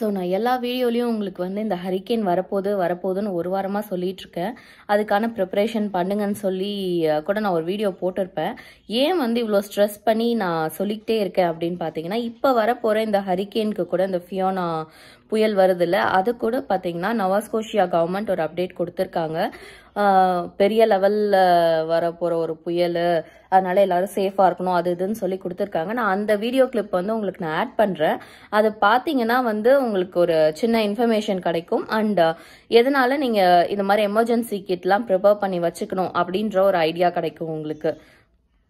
So நான் எல்லா வீடியோலையும் உங்களுக்கு வந்து இந்த ஹரிக்கேன் வரப்போகுது வரப்போகுதுன்னு ஒரு வாரமாக சொல்லிட்டு இருக்கேன் அதுக்கான ப்ரிப்பரேஷன் பண்ணுங்கன்னு சொல்லி கூட நான் ஒரு வீடியோ போட்டிருப்பேன். ஏன் வந்து இவ்வளோ ஸ்ட்ரெஸ் பண்ணி நான் சொல்லிக்கிட்டே இருக்கேன் அப்படின்னு பார்த்தீங்கன்னா இப்போ வரப்போகிற இந்த ஹரிக்கேனுக்கு கூட இந்த ஃபியோனா புயல் வருதுல்ல அது கூட பார்த்தீங்கன்னா நவாஸ்கோஷியா கவர்மெண்ட் ஒரு அப்டேட் கொடுத்துருக்காங்க. பெரிய லெவலில் வரப்போகிற ஒரு புயல் அதனால் எல்லாரும் சேஃபாக இருக்கணும் அது இதுன்னு சொல்லி கொடுத்துருக்காங்க. நான் அந்த வீடியோ கிளிப் வந்து உங்களுக்கு நான் ஆட் பண்ணுறேன் அதை பார்த்தீங்கன்னா வந்து உங்களுக்கு ஒரு சின்ன இன்ஃபர்மேஷன் கிடைக்கும். அண்ட் எதனால நீங்கள் இந்த மாதிரி எமர்ஜென்சி கிட்லாம் ப்ரிப்பேர் பண்ணி வச்சுக்கணும் அப்படின்ற ஒரு ஐடியா கிடைக்கும் உங்களுக்கு.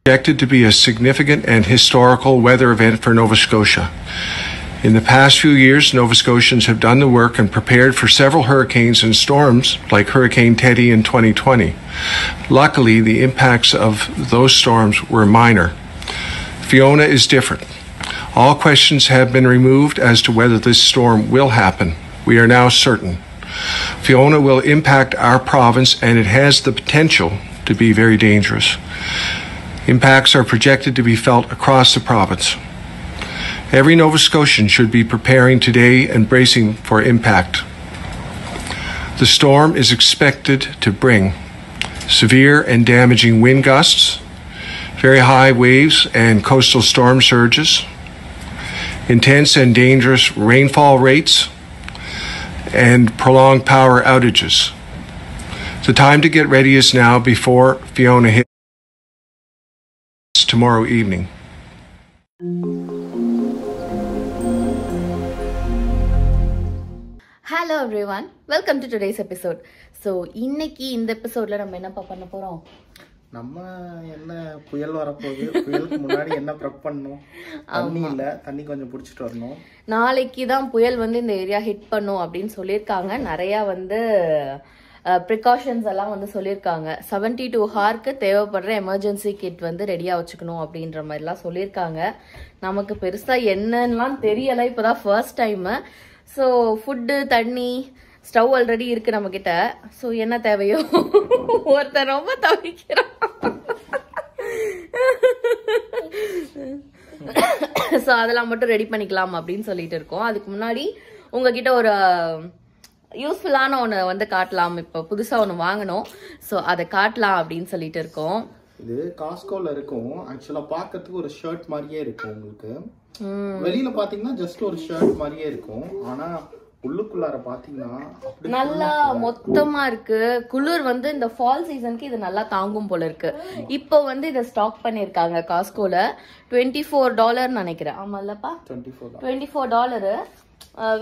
Projected to be a significant and historical weather event for Nova Scotia. In the past few years, Nova Scotians have done the work and prepared for several hurricanes and storms like Hurricane Teddy in 2020. Luckily, the impacts of those storms were minor. Fiona is different. All questions have been removed as to whether this storm will happen. We are now certain. Fiona will impact our province and it has the potential to be very dangerous. Impacts are projected to be felt across the province. Every Nova Scotian should be preparing today and bracing for impact. The storm is expected to bring severe and damaging wind gusts, very high waves and coastal storm surges, intense and dangerous rainfall rates, and prolonged power outages. The time to get ready is now before Fiona hits tomorrow evening. Hello everyone welcome to today's episode so இன்னைக்கு இந்த எபிசோடில் நம்ம என்னப்பா பண்ண போகிறோம் நம்ம என்ன புயல் வரப்போகுது? புயலுக்கு முன்னாடி என்ன ப்ரெப் பண்ணணும்? தண்ணி இல்ல. தண்ணி கொஞ்சம் பிடிச்சிட்டு வரணும். நாளைக்கு தான் புயல் வந்து இந்த ஏரியா ஹிட் பண்ணும் அப்படின்னு சொல்லியிருக்காங்க. நிறையா வந்து ப்ரிகாஷன்ஸ் எல்லாம் வந்து சொல்லியிருக்காங்க. செவன்டி டூ ஹார்க்கு தேவைப்படுற எமர்ஜென்சி கிட் வந்து ரெடியாக வச்சுக்கணும் அப்படின்ற மாதிரிலாம் சொல்லியிருக்காங்க. நமக்கு பெருசாக என்னன்னெலாம் தெரியலை. இப்போ தான் ஃபர்ஸ்ட் டைமு ஸோ ஃபுட்டு தண்ணி ஸ்டவ் ஆல்ரெடி இருக்கு நம்ம கிட்ட ஸோ என்ன தேவையோ? ஒருத்தர் ரொம்ப தவிக்கிறான். ஸோ அதெல்லாம் மட்டும் ரெடி பண்ணிக்கலாம் அப்படின்னு சொல்லிட்டு இருக்கோம். அதுக்கு முன்னாடி உங்ககிட்ட ஒரு யூஸ்ஃபுல்லான ஒன்று வந்து காட்டலாம். இப்போ புதுசாக ஒன்று வாங்கினோம் ஸோ அதை காட்டலாம் அப்படின்னு சொல்லிட்டு இருக்கோம். இது காஸ்கோல இருக்கும். ஆக்சுவலாக பார்க்கறதுக்கு ஒரு ஷர்ட் மாதிரியே இருக்கும் உங்களுக்கு. வெளியில பாத்தீங்கன்னா ஜஸ்ட் ஒரு ஷர்ட் மாதிரியே இருக்கும். ஆனா உள்ளுக்குள்ளார பாத்தீங்கன்னா நல்லா மொத்தமா இருக்கு. குளிர் வந்து இந்த ஃபால் சீசனுக்கு இது நல்லா தாங்கும் போல இருக்கு. இப்போ வந்து இதை ஸ்டாக் பண்ணியிருக்காங்க காஸ்கோல டுவெண்ட்டி ஃபோர் டாலர் நினைக்கிறேன். Twenty four twenty four dollar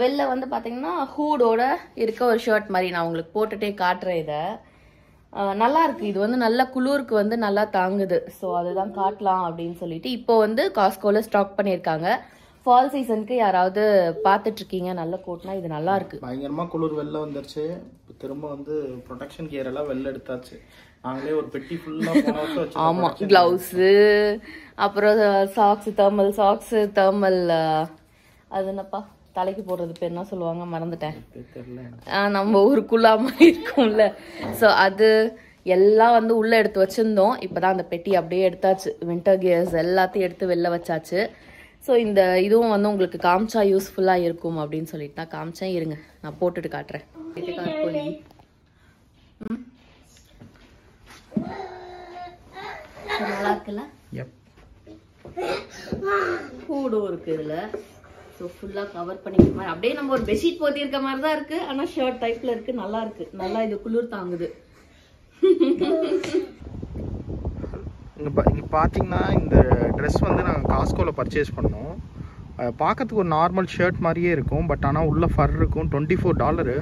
வெளில வந்து பார்த்தீங்கன்னா ஹூடோட இருக்க ஒரு ஷர்ட் மாதிரி நான் உங்களுக்கு போட்டுட்டே காட்டுறேன் இதை. நல்லா இருக்கு. இது வந்து நல்ல குளிருக்கு வந்து நல்லா தாங்குது. ஸோ அதுதான் காட்டலாம் அப்படின்னு சொல்லிட்டு இப்போ வந்து காஸ்கோல ஸ்டாக் பண்ணியிருக்காங்க. ஃபால் சீசனுக்கு யாராவது பார்த்துட்டு இருக்கீங்க நல்ல கோட்னா இது நல்லா இருக்கு. பயங்கரமா குளிர் வெளில வந்துருச்சு. திரும்ப வந்து ப்ரொடெக்ஷன் கியர் எல்லாம் வெளில எடுத்தாச்சு. நாங்களே ஒரு பெட்டி ஃபுல்லா போன வருஷம் வச்சு ஆமா கிளவுஸு அப்புறம் சாக்ஸ் தேர்மல் சாக்ஸ் தேர்மல் அது என்னப்பா? தலைக்கு போடுறது பேர் என்ன சொல்லுவாங்க? மறந்துட்டேன். நம்ம ஊருக்குள்ளா மாதிரி இருக்கும்ல. ஸோ அது எல்லாம் வந்து உள்ள எடுத்து வச்சிருந்தோம். இப்பதான் அந்த பெட்டி அப்படியே எடுத்தாச்சு. வின்டர் கியர்ஸ் எல்லாத்தையும் எடுத்து வெளில வச்சாச்சு. ஸோ இந்த இதுவும் வந்து உங்களுக்கு காமிச்சா யூஸ்ஃபுல்லாக இருக்கும் அப்படின்னு சொல்லிட்டு தான் காமிச்சேன். இருங்க நான் போட்டுட்டு காட்டுறேன். நல்லா இருக்குல்ல. கூடும் இருக்கு இதுல. ஸோ ஃபுல்லா கவர் பண்ணிக்கிற மாதிரி. அப்படியே நம்ம ஒரு பெட்ஷீட் போத்தி இருக்க மாதிரி தான் இருக்கு. ஆனா ஷர்ட் டைப்ல இருக்கு. நல்லா இருக்கு. நல்லா இது குளிர் தாங்குது. இங்கே பார்த்தீங்கன்னா இந்த ட்ரெஸ் வந்து நாங்கள் காஸ்கோவில் பர்ச்சேஸ் பண்ணோம். பார்க்கறதுக்கு ஒரு நார்மல் ஷர்ட் மாதிரியே இருக்கும். பட் ஆனால் உள்ள ஃபர் இருக்கும். டுவெண்ட்டி ஃபோர் டாலரு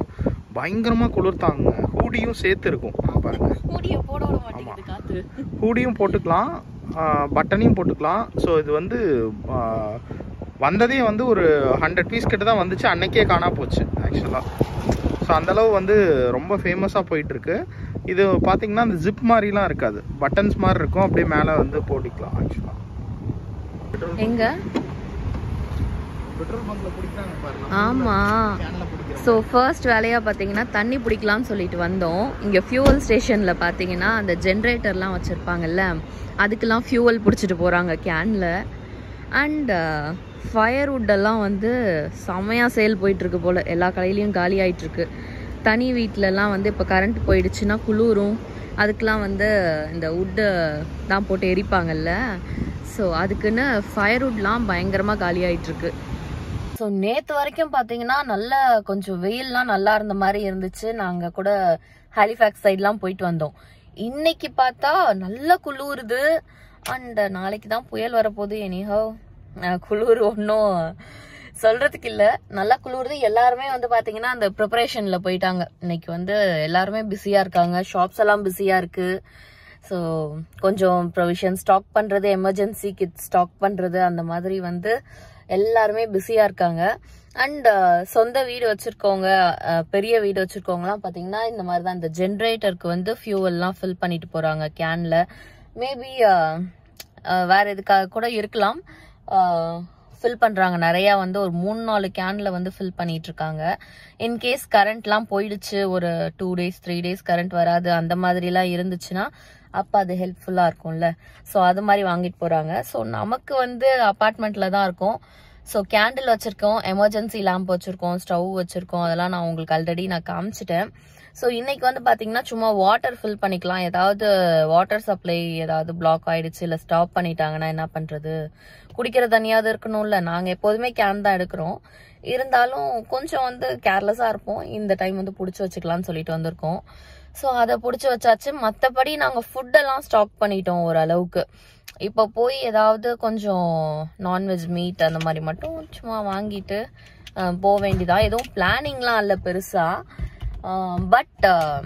பயங்கரமாக குளிர் தாங்க ஹூடியும் சேர்த்து இருக்கும். பாருங்க. மூடிய போட விட மாட்டேங்குது காத்து. ஹூடியும் போட்டுக்கலாம். பட்டனையும் போட்டுக்கலாம். ஸோ இது வந்து வந்ததே வந்து ஒரு ஹண்ட்ரட் பீஸ் கிட்ட தான் வந்துச்சு. அன்னைக்கே காணா போச்சு ஆக்சுவலாக ஸோ அந்தளவு வந்து ரொம்ப ஃபேமஸாக போயிட்டுருக்கு. இது பார்த்தீங்கன்னா அந்த ஜிப் மாதிரிலாம் இருக்காது. பட்டன்ஸ் மாதிரி இருக்கும். அப்படியே மேலே வந்து போட்டுக்கலாம் ஆக்சுவலாக எங்க? பெட்ரோல் பங்க்ல பிடிக்கிறாங்க பாருங்க. ஆமா. கேன்ல பிடிக்கிறோம் ஸோ ஃபர்ஸ்ட் வேலையாக பார்த்தீங்கன்னா தண்ணி பிடிக்கலாம்னு சொல்லிட்டு வந்தோம். இங்கே ஃபியூவல் ஸ்டேஷனில் பார்த்தீங்கன்னா அந்த ஜென்ரேட்டர்லாம் வச்சுருப்பாங்கல்ல அதுக்கெல்லாம் ஃபியூவல் பிடிச்சிட்டு போகிறாங்க கேனில் அண்ட் ஃபயர்வுட்டெல்லாம் எல்லாம் வந்து செமையாக சேல் போயிட்டுருக்கு போல். எல்லா கடையிலையும் காலி ஆகிட்டுருக்கு தனி வீட்டிலலாம் வந்து இப்போ கரண்ட் போயிடுச்சுன்னா குளிரும். அதுக்கெலாம் வந்து இந்த வுட்டு தான் போட்டு எரிப்பாங்கல்ல. ஸோ அதுக்குன்னு ஃபயர்வுட்லாம் பயங்கரமாக காலி ஆகிட்டுருக்கு ஸோ நேற்று வரைக்கும் பார்த்தீங்கன்னா நல்ல கொஞ்சம் வெயில்லாம் நல்லா இருந்த மாதிரி இருந்துச்சு. நாங்கள் கூட ஹாலிஃபேக்ஸ் சைட்லாம் போயிட்டு வந்தோம். இன்னைக்கு பார்த்தா நல்ல குளிருது. அண்ட் நாளைக்கு தான் புயல் வரப்போகுது எனிஹோ குளிர் ஒன்றும் சொல்றதுக்கு இல்லை. நல்லா குளிருது. எல்லாருமே வந்து பார்த்தீங்கன்னா அந்த ப்ரிப்பரேஷனில் போயிட்டாங்க. இன்னைக்கு வந்து எல்லாருமே பிஸியாக இருக்காங்க. ஷாப்ஸ் எல்லாம் பிஸியாக இருக்கு. ஸோ கொஞ்சம் ப்ரொவிஷன் ஸ்டாக் பண்ணுறது எமர்ஜென்சி கிட் ஸ்டாக் பண்ணுறது அந்த மாதிரி வந்து எல்லாருமே பிஸியாக இருக்காங்க. அண்ட் சொந்த வீடு வச்சுருக்கவங்க பெரிய வீடு வச்சுருக்கவங்கலாம் பார்த்தீங்கன்னா இந்த மாதிரி தான் இந்த ஜென்ரேட்டருக்கு வந்து ஃபியூவல்லாம் ஃபில் பண்ணிட்டு போகிறாங்க கேனில் மேபி வேற எதுக்காக கூட இருக்கலாம். ஃபில் பண்ணுறாங்க நிறையா வந்து ஒரு மூணு நாலு கேனில் வந்து ஃபில் பண்ணிட்டு இருக்காங்க. இன்கேஸ் கரண்ட்லாம் போயிடுச்சு ஒரு two days three days current வராது அந்த மாதிரிலாம் இருந்துச்சுன்னா அப்போ அது ஹெல்ப்ஃபுல்லாக இருக்கும்ல. ஸோ அது மாதிரி வாங்கிட்டு போகிறாங்க ஸோ நமக்கு வந்து அப்பார்ட்மெண்ட்டில் தான் இருக்கும். ஸோ கேண்டில் வச்சுருக்கோம் எமர்ஜென்சி லேம்ப் வச்சுருக்கோம் ஸ்டவ் வச்சுருக்கோம் அதெல்லாம் நான் உங்களுக்கு ஆல்ரெடி நான் காமிச்சிட்டேன். ஸோ இன்னைக்கு வந்து பார்த்தீங்கன்னா சும்மா வாட்டர் ஃபில் பண்ணிக்கலாம். ஏதாவது வாட்டர் சப்ளை ஏதாவது பிளாக் ஆயிடுச்சு இல்லை ஸ்டாப் பண்ணிட்டாங்கன்னா என்ன பண்ணுறது குடிக்கிற தண்ணியாவது இருக்கணும்ல. நாங்கள் எப்போதுமே கேன் தான் எடுக்கிறோம். இருந்தாலும் கொஞ்சம் வந்து கேர்லெஸ்ஸாக இருப்போம். இந்த டைம் வந்து பிடிச்சி வச்சுக்கலாம்னு சொல்லிட்டு வந்திருக்கோம். ஸோ அதை பிடிச்சி வச்சாச்சு. மற்றபடி நாங்கள் ஃபுட்டெல்லாம் ஸ்டாக் பண்ணிட்டோம் ஓரளவுக்கு. இப்போ போய் ஏதாவது கொஞ்சம் நான்வெஜ் மீட் அந்த மாதிரி மட்டும் சும்மா வாங்கிட்டு போக வேண்டியதா? எதுவும் பிளானிங்லாம் இல்லை பெருசாக Um, பட் um,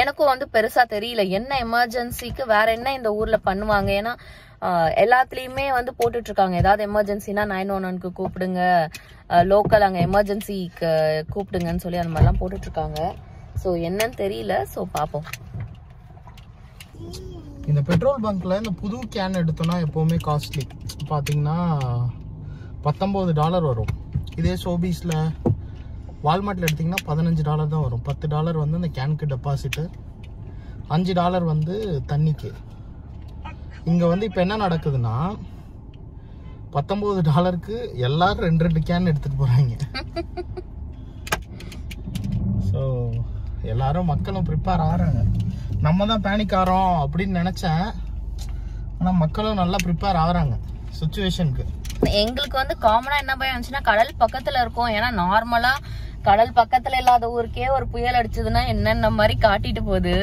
எனக்கும் வந்து பெருசா தெரியல. என்ன எமர்ஜென்சிக்கு வேற என்ன இந்த ஊர்ல பண்ணுவாங்க? ஏன்னா எல்லாத்துலேயுமே எல்லாத்துலயுமே வந்து போட்டுட்டு இருக்காங்க ஏதாவது எமர்ஜென்சினா நைன் ஒன் ஒன்க்கு கூப்பிடுங்க. Uh, லோக்கல் அங்க எமர்ஜென்சிக்கு கூப்பிடுங்கன்னு சொல்லி அந்த மாதிரிலாம் போட்டுட்டு இருக்காங்க ஸோ என்னன்னு தெரியல. ஸோ பார்ப்போம் இந்த பெட்ரோல் பங்க்ல இந்த புது கேன் எடுத்தோம்னா எப்போவுமே காஸ்ட்லி பார்த்தீங்கன்னா பத்தொம்போது டாலர் வரும். இதே சோபீஸில் வால்மார்ட்டில் எடுத்தீங்கன்னா பதினஞ்சு டாலர் தான் வரும். பத்து டாலர் வந்து அந்த கேனுக்கு டெபாசிட்டு அஞ்சு டாலர் வந்து தண்ணிக்கு. இங்கே வந்து இப்போ என்ன நடக்குதுன்னா பத்தொம்போது டாலருக்கு எல்லாரும் ரெண்டு ரெண்டு கேன் எடுத்துகிட்டு போகிறாங்க ஸோ எல்லாரும் மக்களும் ப்ரிப்பேர் ஆகிறாங்க நம்ம தான் பேனிக் ஆகிறோம் அப்படின்னு நினச்சேன். ஆனால் மக்களும் நல்லா ப்ரிப்பேர் ஆகுறாங்க சுச்சுவேஷனுக்கு எங்களுக்கு வந்து காமனா என்ன பயம் இருந்துச்சுன்னா கடல் பக்கத்துல இருக்கும். ஏன்னா நார்மலா கடல் பக்கத்துல இல்லாத ஊருக்கே ஒரு புயல் அடிச்சதுன்னா என்னென்ன மாதிரி காட்டிட்டு போகுது?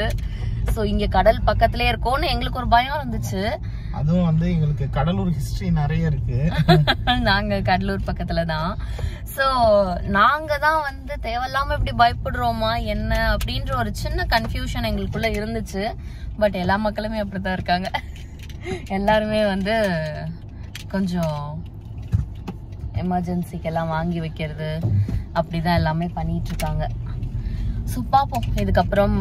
சோ இங்க கடல் பக்கத்திலே இருக்கோம்னு எங்களுக்கு ஒரு பயம் இருந்துச்சு. அதுவும் வந்து எங்களுக்கு கடலூர் ஹிஸ்டரி நிறைய இருக்கு. நாங்க கடலூர் பக்கத்துல தான். சோ நாங்க தான் வந்து தேவையில்லாம இப்படி பயப்படுறோமா என்ன அப்படின்ற ஒரு சின்ன கன்ஃபியூஷன் எங்களுக்குள்ள இருந்துச்சு. பட் எல்லா மக்களுமே அப்படித்தான் இருக்காங்க. எல்லாருமே வந்து கொஞ்சம் எமர்ஜென்சிக்கு எல்லாம் வாங்கி வைக்கிறது அப்படிதான் எல்லாமே பண்ணிட்டு இருக்காங்க ஸோ பார்ப்போம் இதுக்கப்புறம்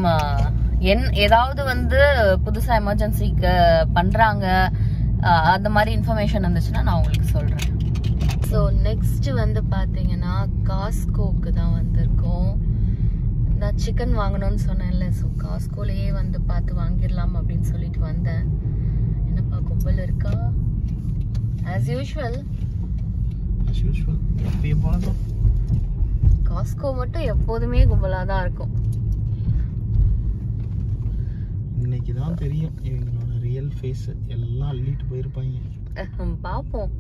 என் ஏதாவது வந்து புதுசாக எமர்ஜென்சிக்கு பண்ணுறாங்க அந்த மாதிரி இன்ஃபர்மேஷன் இருந்துச்சுன்னா நான் உங்களுக்கு சொல்கிறேன் ஸோ நெக்ஸ்ட் வந்து பார்த்தீங்கன்னா காஸ்கோக்கு தான் வந்திருக்கோம். நான் சிக்கன் வாங்கணும்னு சொன்னேன்ல. ஸோ காஸ்கோலேயே வந்து பார்த்து வாங்கிடலாம் அப்படின்னு சொல்லிட்டு வந்தேன். என்னப்பா கும்பல் இருக்கா? As usual as usual. எப்பயும் போனதும். காஸ்கோ மட்டும் எப்போதுமே கும்பலாக தான் இருக்கும். இன்னைக்கு தான் தெரியும் இவங்களோட ரியல் ஃபேஸ் எல்லாம் அள்ளிட்டு போயிருப்பாங்க. பார்ப்போம்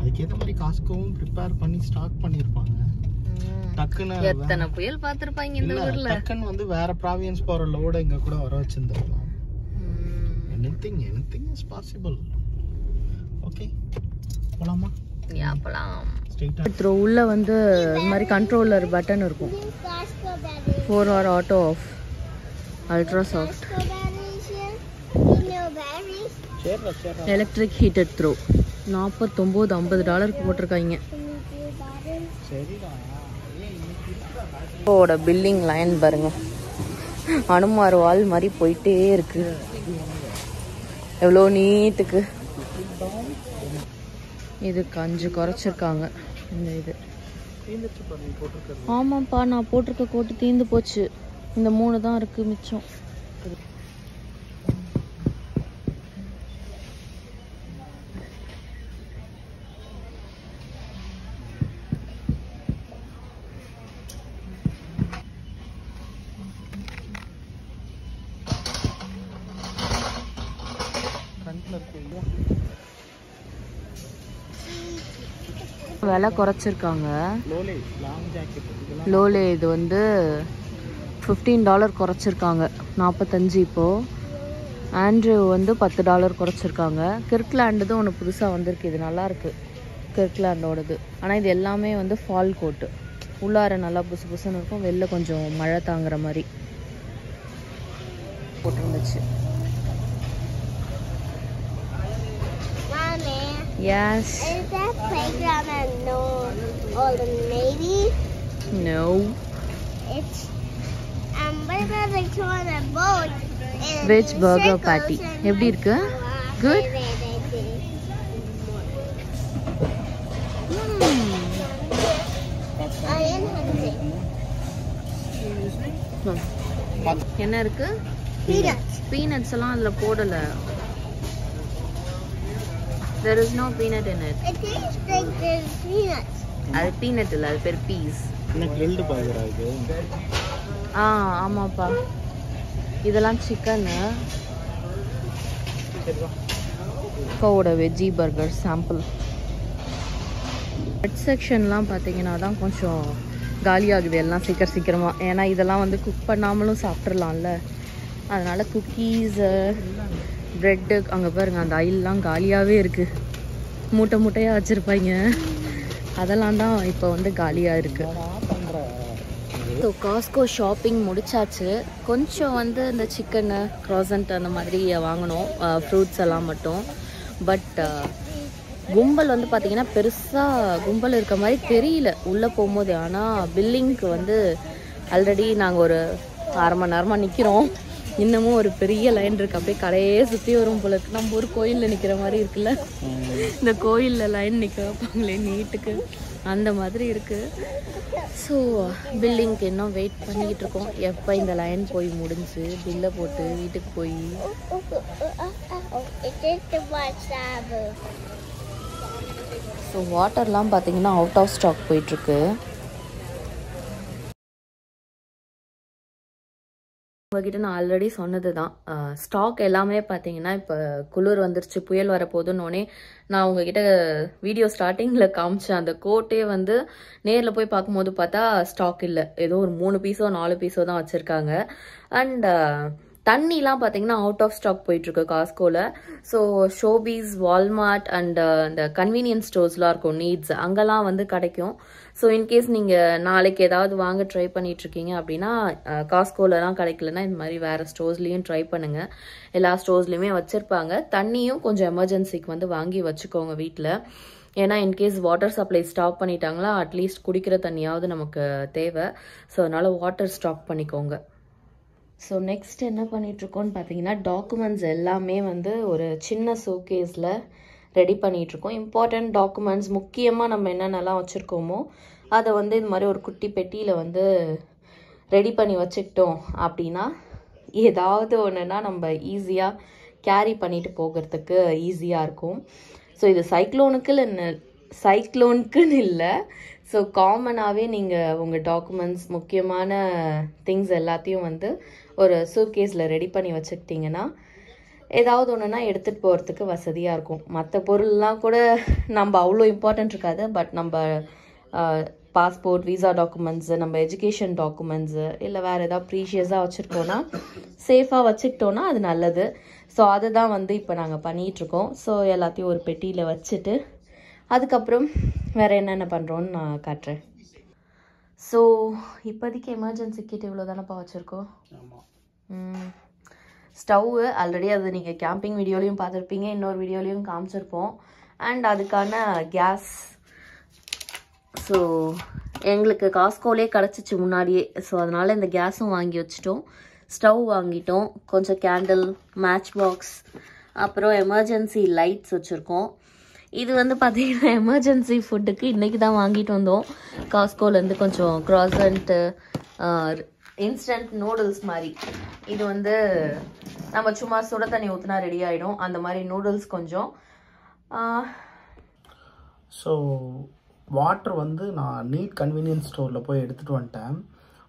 அதுக்கேற்ற மாதிரி காஸ்கோவும் ப்ரிப்பேர் பண்ணி ஸ்டாக் பண்ணியிருப்பாங்க. டக்குன்னு எத்தனை புயல் பார்த்திருப்பாங்க இந்த இல்ல, ஊர்ல? டக்குன்னு வந்து வேற ப்ராவியன்ஸ் போற லோட இங்க கூட வர வச்சிருந்துருக்கலாம். Anything anything is possible okay போலாமா? ஞாபகம் ஸ்ட்ரைட்டா த்ரோ உள்ள வந்து இந்த மாதிரி கண்ட்ரோலர் பட்டன் இருக்கும். Four hour auto off ultra soft electric heated throw நாற்பத்தொம்போது ஐம்பது டாலருக்கு போட்டிருக்காங்க. சரிடா ஓட பில்டிங் லைன் பாருங்க. அனுமார் வால் மாதிரி போயிட்டே இருக்கு. எவ்வளோ நீட்டுக்கு. இதுக்கு அஞ்சு குறைச்சிருக்காங்க. ஆமாப்பா நான் போட்டிருக்க கோட்டு தீந்து போச்சு. இந்த மூணு தான் இருக்குது மிச்சம். கண்ணில் இருக்கு. விலை குறைச்சிருக்காங்க. லோலே லாங் ஜாக்கெட் இதெல்லாம் லோலே இது வந்து ஃபிஃப்டீன் டாலர் குறைச்சிருக்காங்க. நாற்பத்தஞ்சு இப்போது ஆண்ட்ரூ வந்து பத்து டாலர் குறைச்சிருக்காங்க. கிர்க்லாண்டுது ஒன்று புதுசாக வந்திருக்கு. இது நல்லாயிருக்கு கிர்க்லாண்டோடது ஆனால் இது எல்லாமே வந்து ஃபால் கோட்டு உள்ளார நல்லா புசு புசுன்னு இருக்கும். வெளில கொஞ்சம் மழை தாங்குற மாதிரி போட்டிருந்துச்சு. Yes is that playground at no Old Navy? No It's um what about the two on a boat? and veg burger circles patty and எப்படி like- இருக்கு Wow, Good? they- they- they did. I am hungry. என்ன இருக்கு Peanuts. Peanuts எல்லாம் அதில் போடலை there is no peanut in it It tastes like there's peanuts. அது peanut இல்லை அது பேர் பீஸ் என்ன கிரில்டு பர்கரா இது? ஆ ஆமாப்பா. இதெல்லாம் சிக்கனு அக்காவோட வெஜ்ஜி பர்கர் சாம்பிள் ரெட் செக்ஷன்லாம் பார்த்தீங்கன்னா தான் கொஞ்சம் காலியாகுது எல்லாம் சீக்கிரம் சீக்கிரமாக ஏன்னா இதெல்லாம் வந்து குக் பண்ணாமலும் சாப்பிட்றலாம்ல அதனால குக்கீஸு ப்ரெட்டு அங்கே பாருங்கள் அந்த ஐல்லாம் காலியாகவே இருக்குது மூட்டை மூட்டையாக வச்சுருப்பாங்க அதெல்லாம் தான் இப்போ வந்து காலியாக இருக்குது ஸோ காஸ்கோ ஷாப்பிங் முடிச்சாச்சு. கொஞ்சம் வந்து இந்த சிக்கனு க்ராசன்ட் அந்த மாதிரி வாங்கினோம் ஃப்ரூட்ஸ் எல்லாம் மட்டும். பட் கும்பல் வந்து பார்த்திங்கன்னா பெருசாக கும்பல் இருக்க மாதிரி தெரியல. உள்ளே போகும்போது. ஆனால் பில்லிங்க்கு வந்து ஆல்ரெடி நாங்கள் ஒரு அரை மணி நேரமாக நிற்கிறோம் இன்னமும் ஒரு பெரிய லைன் இருக்கு. அப்படியே கடையே சுற்றி வரும் போல இருக்கு. நம்ம ஒரு கோயிலில் நிற்கிற மாதிரி இருக்குல்ல? இந்த கோயிலில் லைன் நிற்க வைப்பாங்களே நீட்டுக்கு. அந்த மாதிரி இருக்குது ஸோ பில்லிங்க்கு இன்னும் வெயிட் பண்ணிக்கிட்டு இருக்கோம். எப்போ இந்த லைன் போய் முடிஞ்சு பில்லை போட்டு வீட்டுக்கு போய்? ஸோ வாட்டர்லாம் பார்த்தீங்கன்னா அவுட் ஆஃப் ஸ்டாக் போயிட்டுருக்கு உங்ககிட்ட நான் ஆல்ரெடி சொன்னது தான் ஸ்டாக் எல்லாமே பார்த்தீங்கன்னா இப்போ குளிர் வந்துருச்சு புயல் வரப்போகுதுன்னொடனே நான் உங்ககிட்ட வீடியோ ஸ்டார்டிங்கில் காமிச்சேன். அந்த கோட்டே வந்து நேரில் போய் பார்க்கும்போது பார்த்தா ஸ்டாக் இல்லை. ஏதோ ஒரு மூணு பீஸோ நாலு பீஸோ தான் வச்சுருக்காங்க. அண்ட் தண்ணிலாம் பார்த்தீங்கன்னா அவுட் ஆஃப் ஸ்டாக் போயிட்டுருக்கு காஸ்கோவில் ஸோ ஷோபீஸ் வால்மார்ட் அண்ட் இந்த கன்வீனியன்ஸ் ஸ்டோர்ஸ்லாம் இருக்கும் நீட்ஸ் அங்கெல்லாம் வந்து கிடைக்கும். ஸோ இன்கேஸ் நீங்கள் நாளைக்கு ஏதாவது வாங்க ட்ரை பண்ணிகிட்ருக்கீங்க அப்படின்னா காஸ்கோலலாம் கிடைக்கலன்னா இந்த மாதிரி வேறு ஸ்டோர்ஸ்லேயும் ட்ரை பண்ணுங்கள் எல்லா ஸ்டோர்ஸ்லையுமே வச்சுருப்பாங்க. தண்ணியும் கொஞ்சம் எமர்ஜென்சிக்கு வந்து வாங்கி வச்சுக்கோங்க வீட்டில் ஏன்னா in case water supply stop பண்ணிட்டாங்களா அட்லீஸ்ட் குடிக்கிற தண்ணியாவது நமக்கு தேவை. ஸோ அதனால் வாட்டர் ஸ்டாக் பண்ணிக்கோங்க. ஸோ நெக்ஸ்ட் என்ன பண்ணிகிட்ருக்கோன்னு பார்த்தீங்கன்னா டாக்குமெண்ட்ஸ் எல்லாமே வந்து ஒரு சின்ன ஷோகேஸில் ரெடி பண்ணிகிட்ருக்கோம் இம்பார்ட்டண்ட் டாக்குமெண்ட்ஸ் முக்கியமாக நம்ம என்னென்னலாம் வச்சுருக்கோமோ அதை வந்து இது மாதிரி ஒரு குட்டி பெட்டியில் வந்து ரெடி பண்ணி வச்சுக்கிட்டோம் அப்படின்னா ஏதாவது ஒன்றுனா நம்ம ஈஸியாக கேரி பண்ணிட்டு போகிறதுக்கு ஈஸியாக இருக்கும். ஸோ இது சைக்ளோனுக்குன்னு சைக்ளோனுக்குன்னு இல்லை. ஸோ காமனாகவே நீங்கள் உங்கள் டாக்குமெண்ட்ஸ் முக்கியமான திங்ஸ் எல்லாத்தையும் வந்து ஒரு சூட்கேஸில் ரெடி பண்ணி வச்சுக்கிட்டிங்கன்னா ஏதாவது ஒன்றுனா எடுத்துகிட்டு போகிறதுக்கு வசதியாக இருக்கும். மற்ற பொருள்லாம் கூட நம்ம அவ்வளோ இம்பார்ட்டன்ட் இருக்காது. பட் நம்ம பாஸ்போர்ட் விசா டாக்குமெண்ட்ஸு நம்ம எஜுகேஷன் டாக்குமெண்ட்ஸு இல்லை வேறு ஏதாவது ப்ரீஷியஸாக வச்சுருக்கோன்னா சேஃபாக வச்சுக்கிட்டோன்னா அது நல்லது. ஸோ அதை தான் வந்து இப்போ நாங்கள் பண்ணிகிட்ருக்கோம் ஸோ எல்லாத்தையும் ஒரு பெட்டியில் வச்சுட்டு அதுக்கப்புறம் வேறு என்னென்ன பண்ணுறோன்னு நான் காட்டுறேன். ஸோ இப்போதைக்கு எமர்ஜென்சி கிட் இவ்வளோ தானேப்பா வச்சுருக்கோம் ஸ்டவ்வு ஆல்ரெடி அது நீங்கள் கேம்பிங் வீடியோலையும் பார்த்துருப்பீங்க. இன்னொரு வீடியோலையும் காமிச்சிருப்போம். அண்ட் அதுக்கான கேஸ் ஸோ எங்களுக்கு காஸ்கோலே கிடச்சிச்சு முன்னாடியே. ஸோ அதனால் இந்த கேஸும் வாங்கி வச்சிட்டோம். ஸ்டவ் வாங்கிட்டோம். கொஞ்சம் கேண்டில் மேட்ச் பாக்ஸ் அப்புறம் எமர்ஜென்சி லைட்ஸ் வச்சுருக்கோம். இது வந்து பார்த்தீங்கன்னா எமர்ஜென்சி ஃபுட்டுக்கு இன்றைக்கி தான் வாங்கிட்டு வந்தோம். காஸ்கோலேருந்து கொஞ்சம் க்ராசன்ட்டு இன்ஸ்டன்ட் நூடுல்ஸ் மாதிரி. இது வந்து நம்ம சும்மா சுட தண்ணி ஊற்றினா ரெடி ஆகிடும் அந்த மாதிரி நூடுல்ஸ் கொஞ்சம். ஸோ வாட்டர் வந்து நான் நீட் கன்வீனியன்ஸ் ஸ்டோரில் போய் எடுத்துகிட்டு வந்துட்டேன்.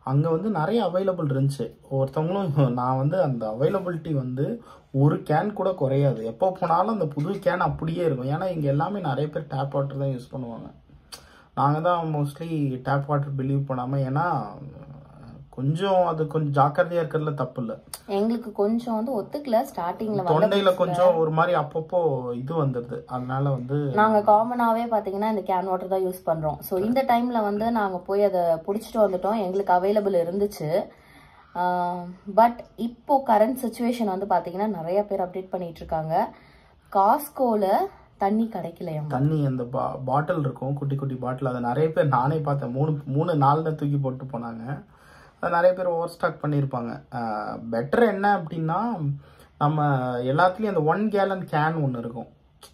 அங்கே வந்து நிறைய அவைலபிள் இருந்துச்சு. ஒருத்தவங்களும் நான் வந்து அந்த அவைலபிலிட்டி வந்து ஒரு கேன் கூட குறையாது. எப்போ போனாலும் அந்த புது கேன் அப்படியே இருக்கும். ஏன்னா இங்கே எல்லாமே நிறைய பேர் டேப் வாட்டர் தான் யூஸ் பண்ணுவாங்க. நாங்கள் தான் மோஸ்ட்லி டேப் வாட்டர் பிலீவ் பண்ணாமல் ஏன்னா கொஞ்சம் அது கொஞ்சம் ஜாக்கிரதையாக இருக்கிறதுல தப்பு இல்லை. எங்களுக்கு கொஞ்சம் வந்து ஒத்துக்கல ஸ்டார்டிங்ல தொண்டையில் கொஞ்சம் ஒரு மாதிரி அப்பப்போ இது வந்துடுது அதனால வந்து நாங்க காமனாவே பாத்தீங்கன்னா இந்த கேன் வாட்டர் தான் யூஸ் பண்றோம். ஸோ இந்த டைம்ல வந்து நாங்க போய் அதை புடிச்சிட்டு வந்துட்டோம். எங்களுக்கு அவைலபிள் இருந்துச்சு. பட் இப்போ கரண்ட் சுச்சுவேஷன் வந்து பாத்தீங்கன்னா நிறைய பேர் அப்டேட் பண்ணிட்டு இருக்காங்க. காஸ்கோல தண்ணி கிடைக்கலையாம் தண்ணி அந்த பா பாட்டில் இருக்கும். குட்டி குட்டி பாட்டில் அதை நிறைய பேர் நானே பார்த்தேன். மூணு மூணு நாள்னு தூக்கி போட்டு போனாங்க. நிறைய பேர் ஓவர் ஸ்டாக் பண்ணியிருப்பாங்க. பெட்டர் என்ன அப்படின்னா நம்ம எல்லாத்துலேயும் அந்த ஒன் கேலன் கேன் ஒன்று இருக்கும்.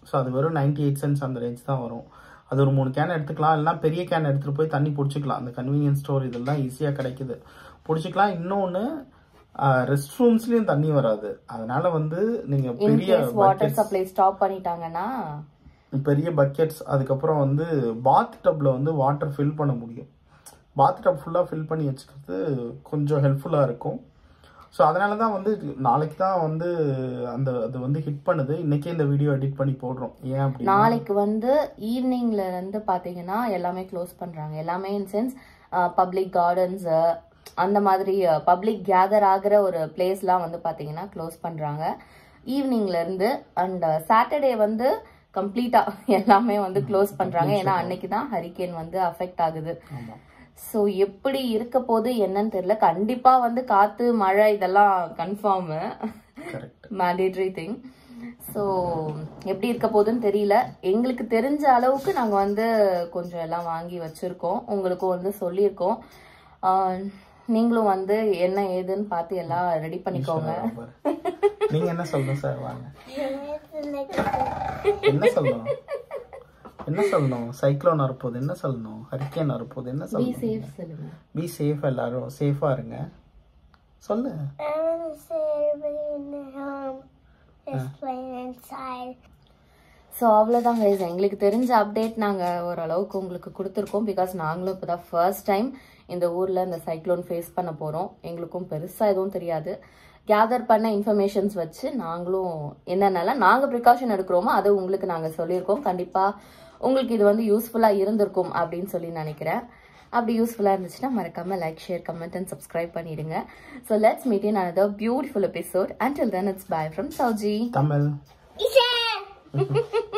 ஸோ அது வெறும் நைன்டி எயிட் சென்ஸ் அந்த ரேஞ்ச் தான் வரும். அது ஒரு மூணு கேன் எடுத்துக்கலாம். இல்லைனா பெரிய கேன் எடுத்துகிட்டு போய் தண்ணி பிடிச்சிக்கலாம். அந்த கன்வீனியன்ஸ் ஸ்டோர் இதெல்லாம் ஈஸியாக கிடைக்குது. பிடிச்சிக்கலாம். இன்னொன்று ரெஸ்ட் ரூம்ஸ்லேயும் தண்ணி வராது. அதனால வந்து நீங்கள் பெரிய வாட்டர் சப்ளை ஸ்டாப் பண்ணிட்டாங்கன்னா? பெரிய பக்கெட்ஸ் அதுக்கப்புறம் வந்து பாத் டப்ல வந்து வாட்டர் ஃபில் பண்ண முடியும். பாத் டப் ஃபுல்லாக ஃபில் பண்ணி வச்சுக்கிறது கொஞ்சம் ஹெல்ப்ஃபுல்லாக இருக்கும். ஸோ அதனால தான் வந்து நாளைக்கு தான் வந்து அந்த அது வந்து ஹிட் பண்ணுது. இன்னைக்கே இந்த வீடியோ எடிட் பண்ணி போடுறோம். ஏன் அப்படின்னா நாளைக்கு வந்து ஈவினிங்ல இருந்து பாத்தீங்கன்னா எல்லாமே க்ளோஸ் பண்றாங்க. எல்லாமே இன் சென்ஸ் பப்ளிக் கார்டன்ஸ் அந்த மாதிரி பப்ளிக் கேதர் ஆகிற ஒரு பிளேஸ்லாம் வந்து பாத்தீங்கன்னா க்ளோஸ் பண்றாங்க. ஈவினிங்ல இருந்து அண்ட் சாட்டர்டே வந்து கம்ப்ளீட்டா எல்லாமே வந்து க்ளோஸ் பண்றாங்க. ஏன்னா அன்னைக்கு தான் ஹரிகேன் வந்து அஃபெக்ட் ஆகுது. ஸோ எப்படி இருக்க போது என்னன்னு தெரியல. கண்டிப்பா வந்து காத்து மழை இதெல்லாம் confirm correct mandatory thing so எப்படி இருக்க போகுதுன்னு தெரியல. எங்களுக்கு தெரிஞ்ச அளவுக்கு நாங்கள் வந்து கொஞ்சம் எல்லாம் வாங்கி வச்சுருக்கோம். உங்களுக்கும் வந்து சொல்லியிருக்கோம். நீங்களும் வந்து என்ன ஏதுன்னு பார்த்து எல்லாம் ரெடி பண்ணிக்கோங்க. நீங்க என்ன சொல்லணும் சார் வாங்க. என்ன சொல்லணும்? என்ன சொல்லணும்? சைக்ளோன் வரப்போகுது என்ன சொல்லணும்? ஹரிக்கேன் வரப்போகுது என்ன பி சொல்லணும்? சேஃப் சொல்லுங்க பி சேஃப் எல்லாரும். சேஃபா இருங்க. சொல்லு. ஸோ அவ்வளோதான் கைஸ் எங்களுக்கு தெரிஞ்ச அப்டேட் நாங்கள் ஓரளவுக்கு உங்களுக்கு கொடுத்துருக்கோம். பிகாஸ் நாங்களும் இப்போ தான் ஃபர்ஸ்ட் டைம் இந்த ஊரில் இந்த சைக்ளோன் ஃபேஸ் பண்ண போகிறோம் எங்களுக்கும் பெருசாக எதுவும் தெரியாது. கேதர் பண்ண இன்ஃபர்மேஷன்ஸ் வச்சு நாங்களும் என்னென்னலாம் நாங்கள் ப்ரிகாஷன் எடுக்கிறோமோ அதை உங்களுக்கு நாங்கள் சொல்லியிருக்கோம். கண்டிப்பாக உங்களுக்கு இது வந்து யூஸ்ஃபுல்லாக இருந்திருக்கும் அப்படின்னு சொல்லி நினைக்கிறேன். அப்படி யூஸ்ஃபுல்லாக இருந்துச்சுன்னா மறக்காம like share comment and subscribe பண்ணிடுங்க. So let's meet in another beautiful episode until then it's bye from Sowji Tamil. Yeah!